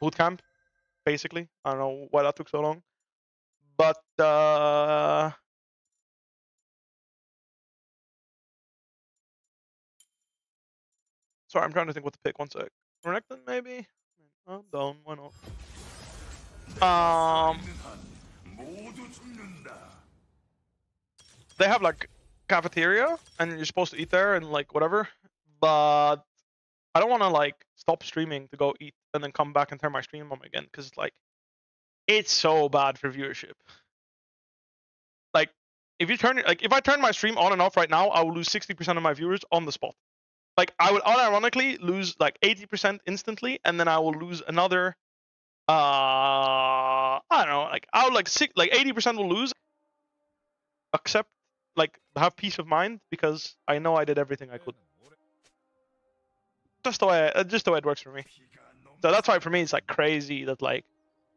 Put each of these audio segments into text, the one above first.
boot camp, basically. I don't know why that took so long, but uh, sorry, I'm trying to think what to pick. One sec. Renekton, maybe. I'm down. Why not? Um, they have like cafeteria, and you're supposed to eat there and like whatever. But I don't want to like stop streaming to go eat and then come back and turn my stream on again because like it's so bad for viewership. Like if you turn like if I turn my stream on and off right now, I will lose 60% of my viewers on the spot. Like I would unironically lose like 80% instantly, and then I will lose another uh I don't know, like I would like six like 80% will lose except like have peace of mind because I know I did everything I could. Just the way, uh, just the way it works for me. So that's why for me it's like crazy that like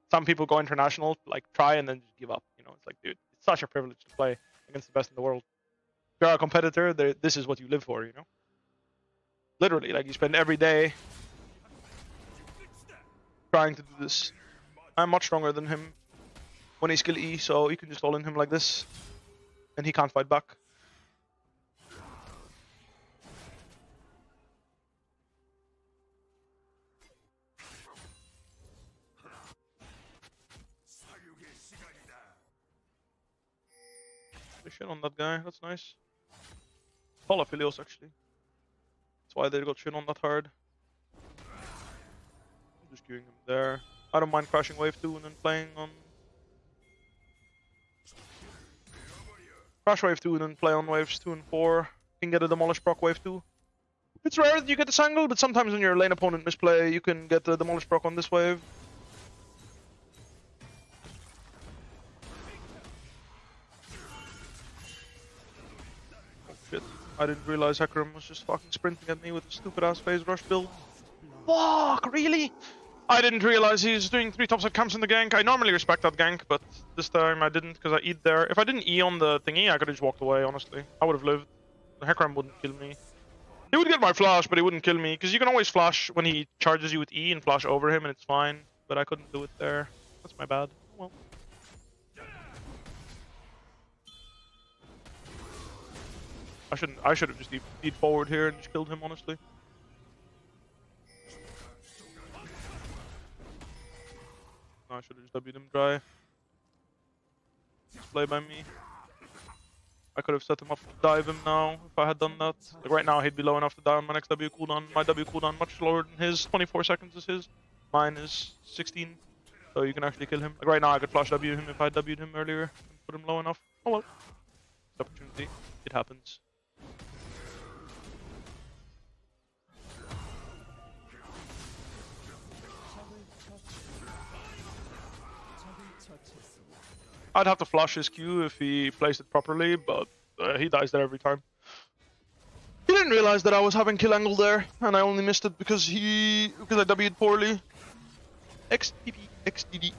some people go international, like try and then just give up. You know, it's like, dude, it's such a privilege to play against the best in the world. If you're a competitor, this is what you live for. You know, literally, like you spend every day trying to do this. I'm much stronger than him when he's skill E, so you can just all in him like this, and he can't fight back. Shit on that guy, that's nice. All Aphelios actually. That's why they got shit on that hard. Just queuing him there. I don't mind crashing wave 2 and then playing on... Crash wave 2 and then play on waves 2 and 4. You can get a demolish proc wave 2. It's rare that you get this angle, but sometimes when your lane opponent misplay, you can get the demolish proc on this wave. I didn't realize Hecarim was just fucking sprinting at me with a stupid ass phase rush build. Fuck, really? I didn't realize he's doing three topside camps in the gank. I normally respect that gank, but this time I didn't because I eat there. If I didn't E on the thingy, I could have just walked away, honestly. I would have lived. Hecarim wouldn't kill me. He would get my flash, but he wouldn't kill me. Because you can always flash when he charges you with E and flash over him and it's fine. But I couldn't do it there. That's my bad. I shouldn't. I should have just eat forward here and just killed him, honestly. No, I should have just W'd him dry. Play by me. I could have set him up to dive him now if I had done that. Like right now, he'd be low enough to die on my next W cooldown. My W cooldown much lower than his. 24 seconds is his. Mine is 16. So you can actually kill him. Like right now, I could flash W him if I W'd him earlier and put him low enough. Oh well. Opportunity. It happens. I'd have to flush his Q if he plays it properly, but uh, he dies there every time. He didn't realize that I was having kill angle there, and I only missed it because he because I W'd poorly. XDD, XDD.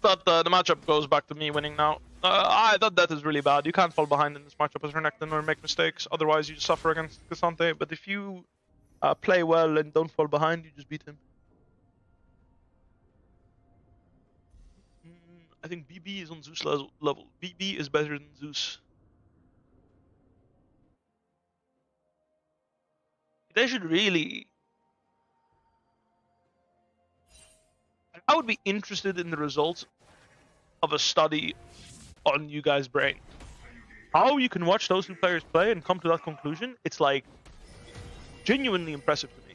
But uh, the matchup goes back to me winning now. Uh, I thought that is really bad. You can't fall behind in this matchup as Renekton or make mistakes, otherwise you suffer against K'Sante. But if you uh, play well and don't fall behind, you just beat him. I think BB is on Zeus level. BB is better than Zeus. They should really... I would be interested in the results of a study on you guys' brain. How you can watch those two players play and come to that conclusion, it's like genuinely impressive to me.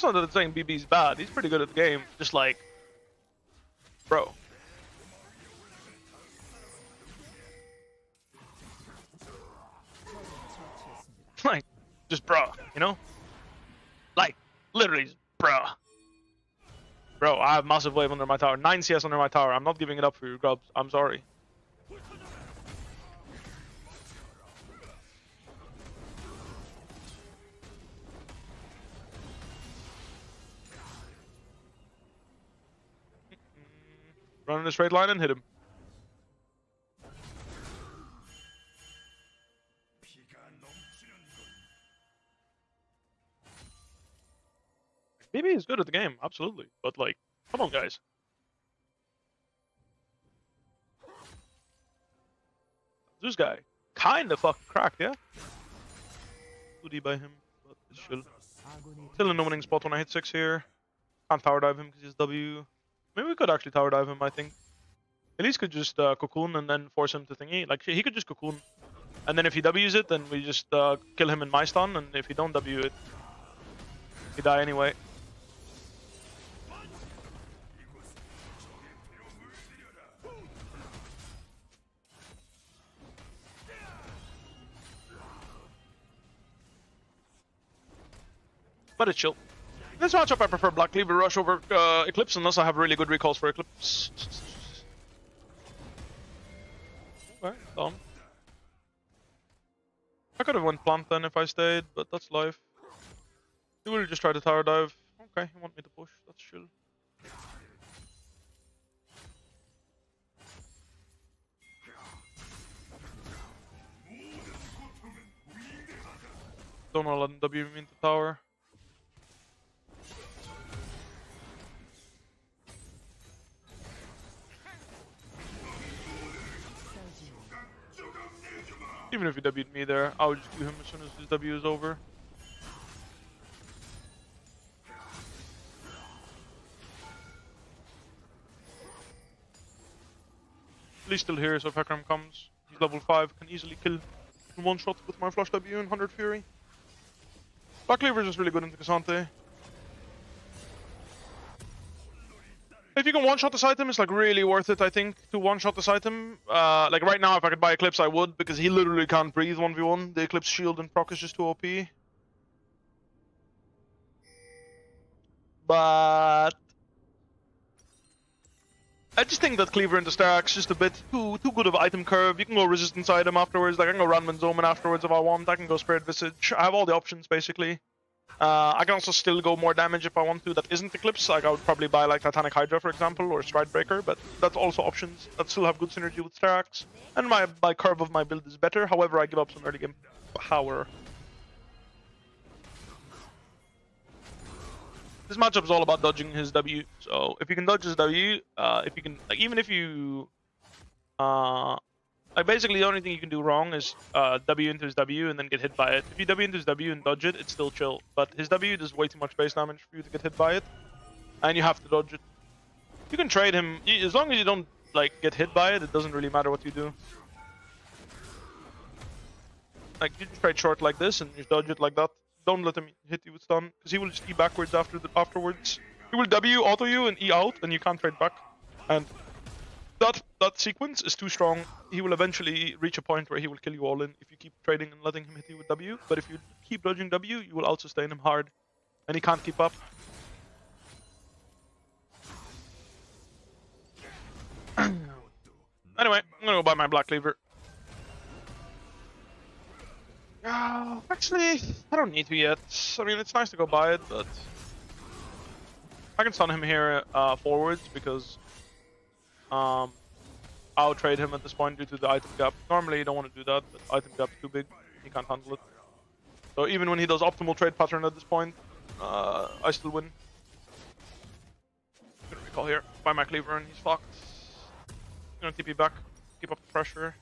That's not it's saying BB's bad. He's pretty good at the game. Just like, bro. like, just bro, you know? Like, literally, bro. Bro, I have massive wave under my tower. 9 CS under my tower. I'm not giving it up for you, grubs. I'm sorry. Run in a straight line and hit him. BB is good at the game, absolutely. But like, come on guys. This guy, kinda fucking cracked, yeah? Booty by him, but it's chill. Still in the winning spot when I hit 6 here. Can't power dive him because he's W. Maybe we could actually tower dive him. I think. At least could just uh, cocoon and then force him to thingy. Like he could just cocoon, and then if he W's it, then we just uh, kill him in my stun. And if he don't W it, he die anyway. But it's chill. This matchup, I prefer Black Cleaver Rush over uh, Eclipse unless I have really good recalls for Eclipse. Okay, dumb. I could have went plant then if I stayed, but that's life. He will just try to tower dive. Okay, you want me to push, that's chill. Don't wanna let W into tower. Even if he W'd me there, I would just do him as soon as his W is over. Lee's still here, so if Hecarim comes, he's level 5, can easily kill in one shot with my flash W and 100 Fury. Black Cleaver is just really good into K'Sante. If you can one-shot this item, it's like really worth it, I think, to one-shot this item. Uh, like right now, if I could buy Eclipse, I would, because he literally can't breathe 1v1. The Eclipse shield and proc is just too OP. But... I just think that Cleaver into Sterak's just a bit too too good of item curve. You can go Resistance item afterwards, like I can go Randuin's Omen afterwards if I want, I can go Spirit Visage. I have all the options, basically. Uh, I can also still go more damage if I want to that isn't Eclipse. Like I would probably buy like Titanic Hydra for example or Stride Breaker, but that's also options that still have good synergy with Sterak's. And my, my curve of my build is better, however I give up some early game power. This matchup is all about dodging his W, so if you can dodge his W, uh, if you can, like even if you, uh, like basically the only thing you can do wrong is uh, W into his W and then get hit by it. If you W into his W and dodge it, it's still chill. But his W does way too much base damage for you to get hit by it, and you have to dodge it. You can trade him as long as you don't like get hit by it. It doesn't really matter what you do. Like you just trade short like this and just dodge it like that. Don't let him hit you with stun because he will just E backwards after the afterwards. He will W auto you and E out, and you can't trade back. And that that sequence is too strong. He will eventually reach a point where he will kill you all in if you keep trading and letting him hit you with W. But if you keep dodging W, you will also sustain him hard, and he can't keep up. anyway, I'm gonna go buy my Black Cleaver. Uh, actually, I don't need to yet. I mean, it's nice to go buy it, but I can stun him here uh, forwards because um, I'll trade him at this point due to the item gap. Normally you don't want to do that, but item gap too big. He can't handle it. So even when he does optimal trade pattern at this point, uh, I still win. Gonna recall here. Buy my cleaver and he's fucked. Gonna TP back. Keep up the pressure.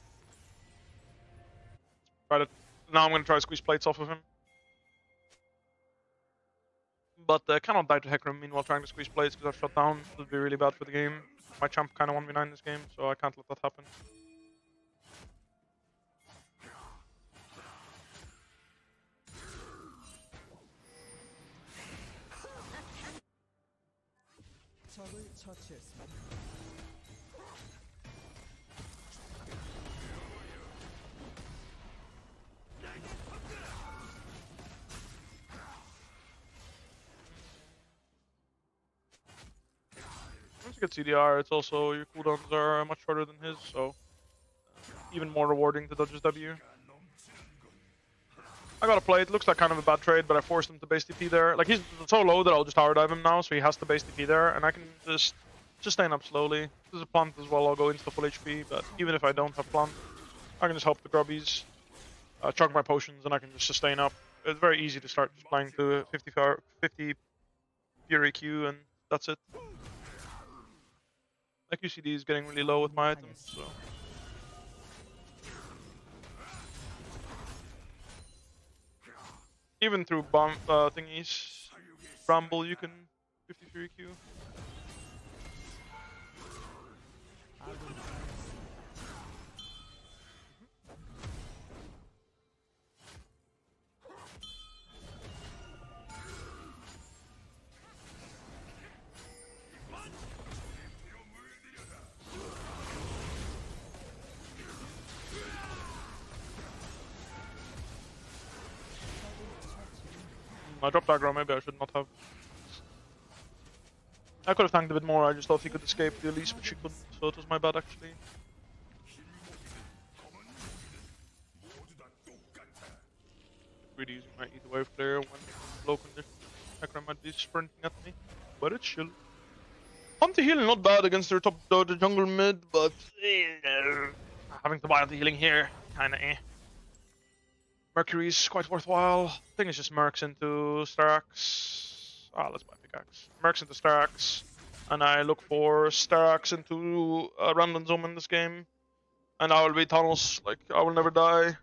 Try to. Now I'm gonna try to squeeze plates off of him. But uh, cannot die to Hecarim meanwhile trying to squeeze plays because I've shut down. It would be really bad for the game my champ kind of 1v9 this game, so I can't let that happen. Get CDR, it's also your cooldowns are much shorter than his, so uh, even more rewarding to dodge his W. I gotta play. It looks like kind of a bad trade, but I forced him to base TP there. Like he's so low that I'll just tower dive him now, so he has to base TP there, and I can just stand up slowly. There's a plant as well. I'll go into the full HP, but even if I don't have plant, I can just help the grubbies, uh, chug my potions, and I can just sustain up. It's very easy to start just playing to 50, 50 Fury Q, and that's it. Like QCD is getting really low with my items, so. Even through bomb uh, thingies, Rumble you can 53 maybe I should not have. I could have tanked a bit more, I just thought he could escape the Elise, but she couldn't, so it was my bad actually. Really using my ether wave clear when low condition. Hecarim might be sprinting at me, but it's chill. Anti healing not bad against their top the jungle mid, but uh, having to buy anti healing here, kinda eh. Mercury's quite worthwhile. I think it's just Mercs into Sterak's. Ah, let's buy pickaxe. Mercs into Sterak's. And I look for Sterak's into a random Zoom in this game. And I will be tunnels. Like, I will never die.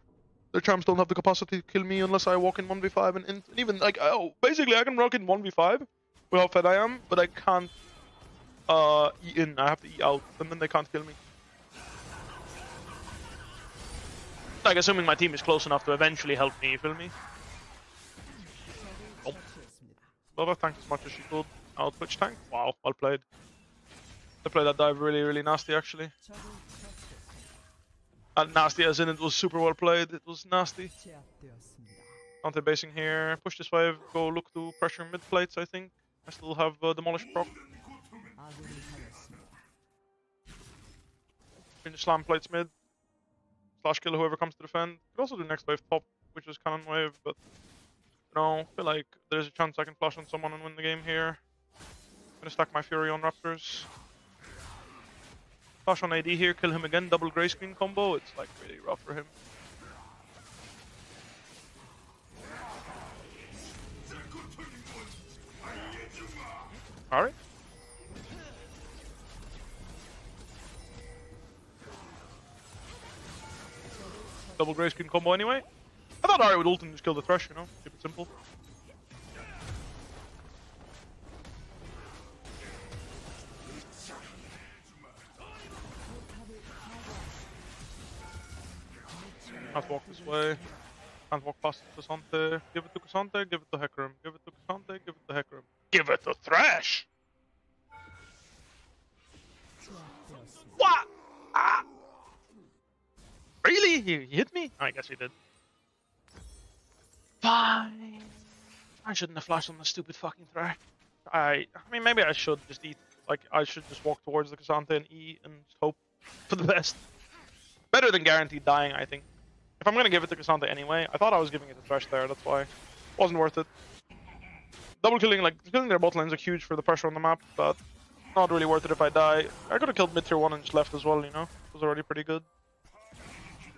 The champs don't have the capacity to kill me unless I walk in 1v5. And, and even, like, oh, basically I can rock in 1v5 with how fed I am, but I can't uh, eat in. I have to eat out, and then they can't kill me. Like, assuming my team is close enough to eventually help me, you feel me? Oh. Lola tanked as much as she could. I'll Twitch tank. Wow, well played. They played that dive really, really nasty, actually. And nasty as in it was super well played, it was nasty. Anti basing here, push this wave, go look to pressure mid plates, I think. I still have uh, Demolish proc. Finish slam plates mid slash kill whoever comes to defend. Could also do next wave top, which is cannon wave, but know, I feel like there's a chance I can flash on someone and win the game here. I'm gonna stack my Fury on Raptors. Flash on AD here, kill him again, double grey screen combo. It's like really rough for him. Alright. Double grey screen combo anyway. I thought Ahri would ult and just kill the Thresh, you know? Keep it simple. Can't walk this way. Can't walk past K'Sante. Give it to K'Sante, give it to Hecarim. Give it to K'Sante, give it to Hecarim. Give it to Thresh! What? Ah! Really? He, he hit me? I guess he did. Fine. I shouldn't have flashed on the stupid fucking track. I I mean maybe I should just eat like I should just walk towards the K'Sante and eat and hope for the best. Better than guaranteed dying, I think. If I'm gonna give it to K'Sante anyway, I thought I was giving it to Thresh there, that's why. Wasn't worth it. Double killing like killing their bot lanes are huge for the pressure on the map, but not really worth it if I die. I could have killed mid tier one and just left as well, you know? It was already pretty good.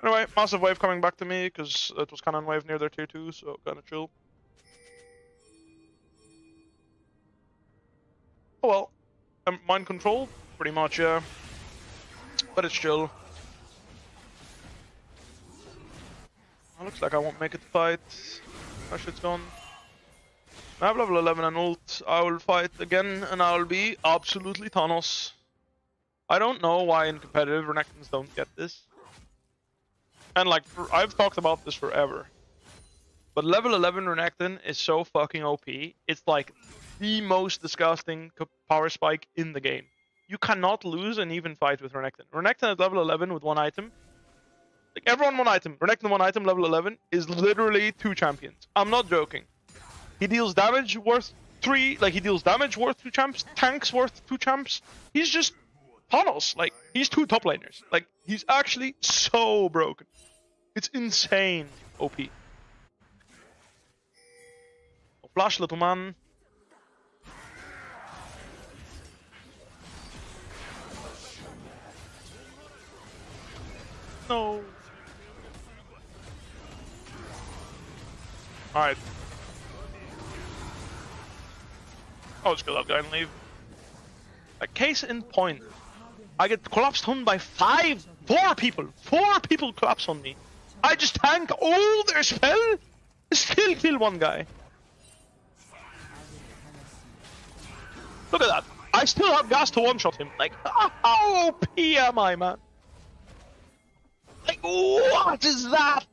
Anyway, massive wave coming back to me because it was cannon wave near their tier 2, so kinda chill. Oh well. Um, mind control? Pretty much, yeah. But it's chill. looks like I won't make it to fight. That shit's gone. I have level 11 and ult. I will fight again and I will be absolutely Thanos. I don't know why in competitive Renekton's don't get this. And like, for, I've talked about this forever. But level 11 Renekton is so fucking OP. It's like the most disgusting power spike in the game. You cannot lose an even fight with Renekton. Renekton at level 11 with one item. Like everyone one item. Renekton one item level 11 is literally two champions. I'm not joking. He deals damage worth three. Like he deals damage worth two champs. Tanks worth two champs. He's just Thanos. Like he's two top laners. Like he's actually so broken. It's insane, OP. Flash, little man. No. Alright. I'll just kill that guy and leave. A case in point. I get collapsed on by five, four people. Four people collapse on me. I just tank all their spell, still kill one guy. Look at that. I still have gas to one-shot him. Like, how OP am I, man? Like, what is that?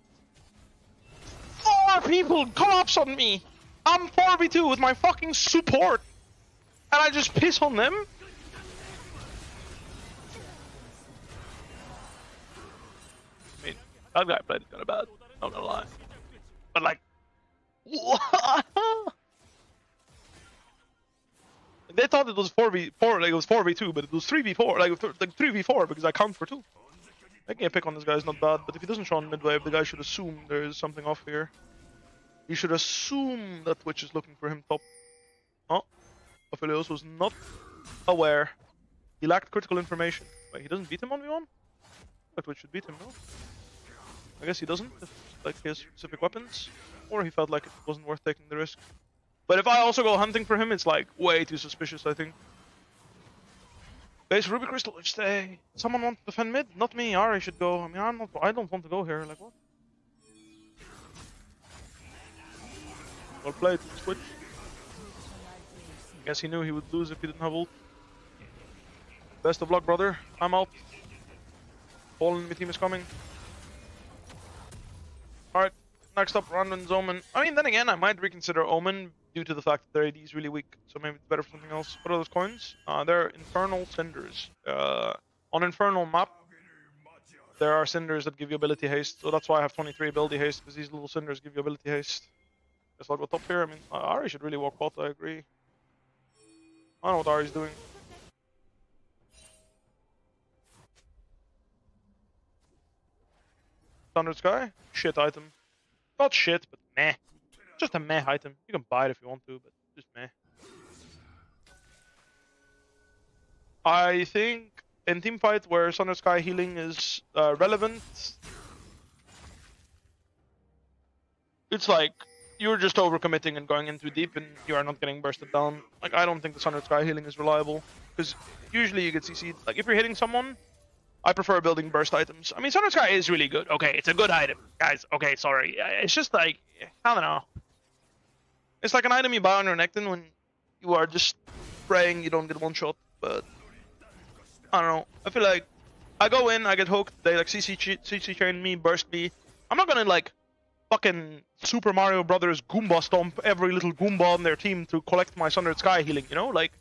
Four people collapse on me. I'm 4v2 with my fucking support. And I just piss on them? I mean, that guy played kind of bad. I'm not gonna lie. But like, what? They thought it was 4v4, like it was 4v2, but it was 3v4, like, like 3v4 because I count for two. Making a pick on this guy is not bad, but if he doesn't show on midwave, the guy should assume there is something off here. He should assume that Twitch is looking for him top. Oh, Aphelios was not aware. He lacked critical information. Wait, he doesn't beat him on v1? But Twitch should beat him, no? I guess he doesn't, if like he has specific weapons. Or he felt like it wasn't worth taking the risk. But if I also go hunting for him, it's like way too suspicious, I think. Base Ruby Crystal, stay. Someone want to defend mid? Not me. Ahri should go. I mean, I'm not. I don't want to go here. Like what? Well played, Switch. Guess he knew he would lose if he didn't have ult. Best of luck, brother. I'm out. Fallen my team is coming. Alright, next up, Randuin's Omen. I mean, then again, I might reconsider Omen due to the fact that their AD is really weak, so maybe it's better for something else. What are those coins? Uh, they're Infernal Cinders. Uh, on Infernal map, there are Cinders that give you ability haste, so that's why I have 23 ability haste, because these little Cinders give you ability haste. Guess I'll go top here. I mean, uh, Ahri should really walk bot, I agree. I don't know what Ahri's doing. Sundered Sky? Shit item. Not shit, but meh. Just a meh item. You can buy it if you want to, but just meh. I think in team fight where Sundered Sky healing is uh, relevant, it's like you're just overcommitting and going in too deep and you are not getting bursted down. Like, I don't think the Sundered Sky healing is reliable. Because usually you get CC'd. Like, if you're hitting someone, I prefer building burst items. I mean, Sundered Sky is really good. Okay, it's a good item. Guys, okay, sorry. It's just like, I don't know. It's like an item you buy on your Nectin when you are just praying you don't get one shot. But, I don't know. I feel like I go in, I get hooked, they like CC, CC chain me, burst me. I'm not gonna like fucking Super Mario Brothers Goomba stomp every little Goomba on their team to collect my Sundered Sky healing, you know? Like,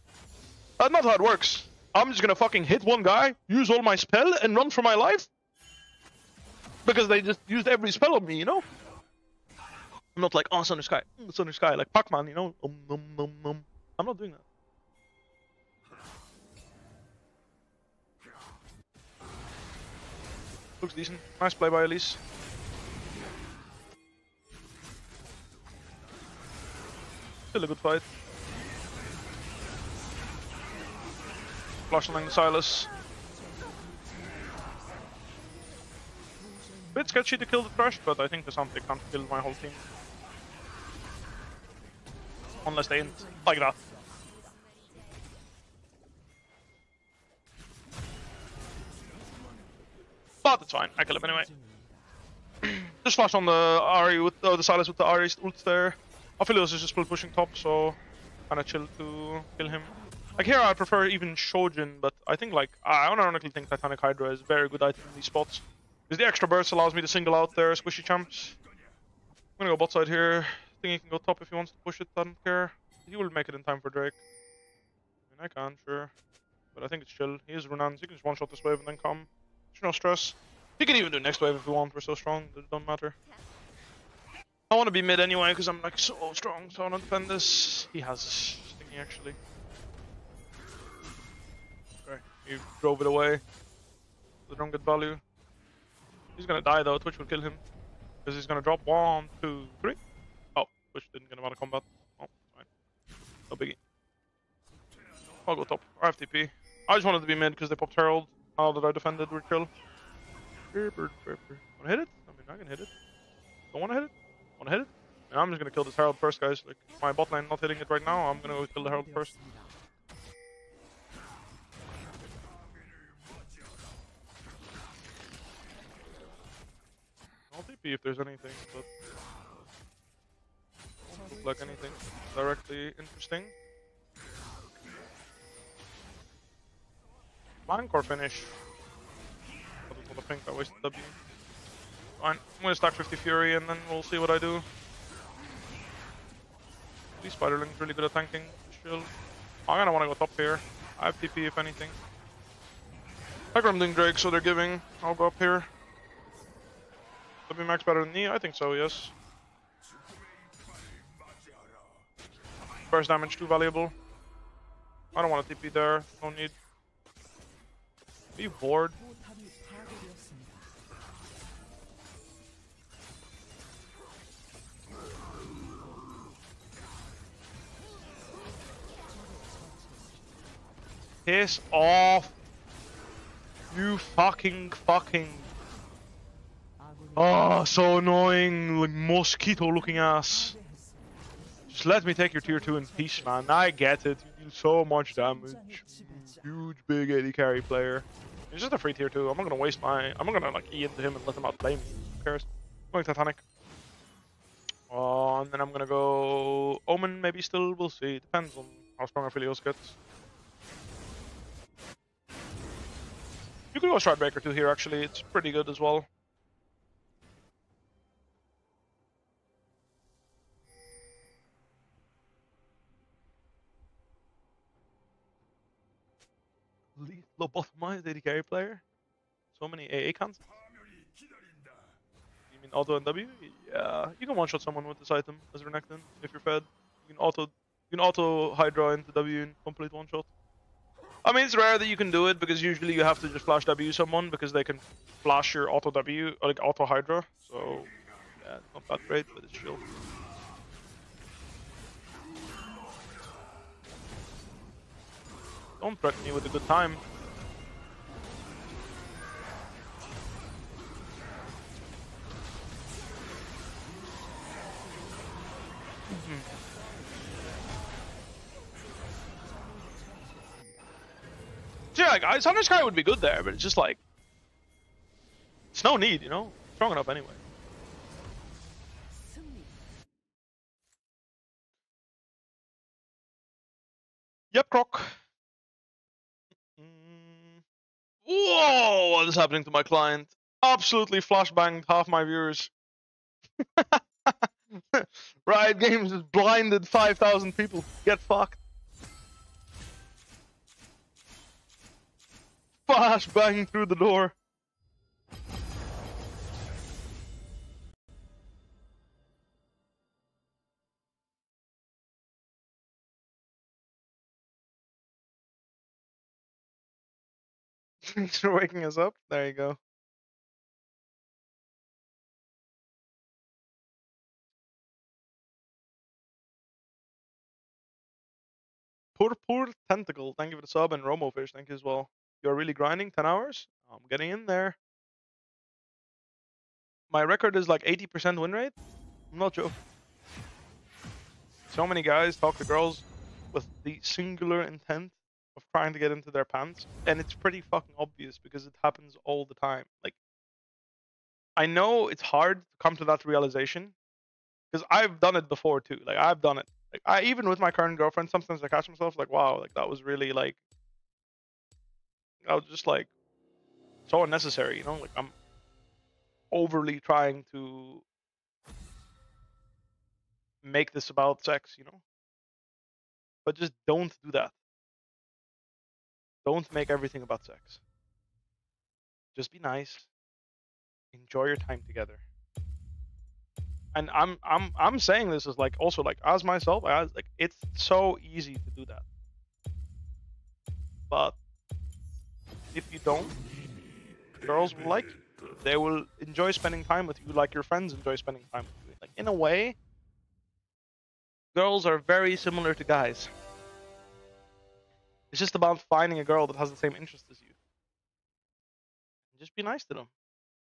that's not how it works. I'm just gonna fucking hit one guy, use all my spell, and run for my life? Because they just used every spell on me, you know? I'm not like, oh, Sundered Sky, Sundered Sky, like Pac-Man, you know? Um, um, um, um. I'm not doing that. Looks decent. Nice play by Elise. Still a good fight. Flash along the Sylas. Bit sketchy to kill the Thresh, but I think the Santi can't kill my whole team. Unless they int like that. But it's fine, I kill him anyway. Just flash on the Ahri with uh, the Sylas with the Ahri ult there. Aphelios is just pushing top, so kinda chill to kill him. Like here I prefer even Shojin, but I think like, I honestly think Titanic Hydra is a very good item in these spots. Because the extra burst allows me to single out their squishy champs. I'm gonna go bot side here. I think he can go top if he wants to push it, I don't care. He will make it in time for Drake. I mean, I can, sure. But I think it's chill. He is Runaan's, he can just one-shot this wave and then come. There's no stress. He can even do next wave if we want, we're so strong, it don't matter. I want to be mid anyway because I'm like so strong, so I want to defend this. He has stingy actually. He drove it away. The don't get value. He's gonna die though, Twitch will kill him. Because he's gonna drop one, two, three. Oh, Twitch didn't get him out of combat. Oh, fine. No biggie. I'll go top. I have TP. I just wanted to be mid because they popped Herald. Now that I defended, we're chill. Wanna hit it? I mean, I can hit it. Don't wanna hit it? Wanna hit it? I'm just gonna kill this Herald first, guys. Like, my bot lane not hitting it right now, I'm gonna go kill the Herald first. If there's anything, but... Look like anything directly interesting. Or finish? I think, I wasted W. Fine, I'm gonna stack 50 Fury and then we'll see what I do. These Spiderling's really good at tanking. I'm gonna wanna go top here. I have TP if anything. I'm doing Drake, so they're giving. I'll go up here. W max better than me? I think so, yes. First damage too valuable. I don't want to TP there. No need. Be bored. Piss off. You fucking fucking. Oh, so annoying. Like mosquito looking ass. Just let me take your tier 2 in peace, man. I get it. You do so much damage. Huge, big AD carry player. He's just a free tier 2. I'm not gonna waste my... I'm not gonna, like, E into him and let him outplay me. Who cares? I'm going Titanic. Oh, and then I'm gonna go... Omen, maybe still. We'll see. Depends on how strong Aphelios gets. You could go Stridebreaker too here, actually. It's pretty good as well. Least lobotomized AD carry player. So many AA cons. You mean auto and W? Yeah, you can one-shot someone with this item as Renekton if you're fed. You can auto, you can auto Hydra into W and complete one-shot. I mean, it's rare that you can do it because usually you have to just flash W someone because they can flash your auto W, like auto Hydra. So, yeah, not that great, but it's chill. Don't threaten me with a good time. Yeah, guys, Sundered Sky would be good there, but it's just like... It's no need, you know? Strong enough anyway. Yep, Croc. What is happening to my client? Absolutely flashbanged half my viewers. Riot Games has blinded 5,000 people. Get fucked. Flashbang through the door. Thanks for waking us up. There you go. Poor tentacle. Thank you for the sub and Romo fish. Thank you as well. You're really grinding 10 hours. Oh, I'm getting in there. My record is like 80% win rate. I'm not joking. So many guys talk to girls with the singular intent of trying to get into their pants, and it's pretty fucking obvious because it happens all the time. Like, I know it's hard to come to that realization because I've done it before too. Like, I've done it. Like, I even with my current girlfriend, sometimes I catch myself like, wow, like that was really like, I was just like so unnecessary, you know. Like I'm overly trying to make this about sex, you know. But just don't do that. Don't make everything about sex. Just be nice. Enjoy your time together. And I'm I'm I'm saying this as like also like as myself, as like it's so easy to do that. But if you don't, girls will like you. They will enjoy spending time with you like your friends enjoy spending time with you. Like in a way, girls are very similar to guys. It's just about finding a girl that has the same interest as you. Just be nice to them.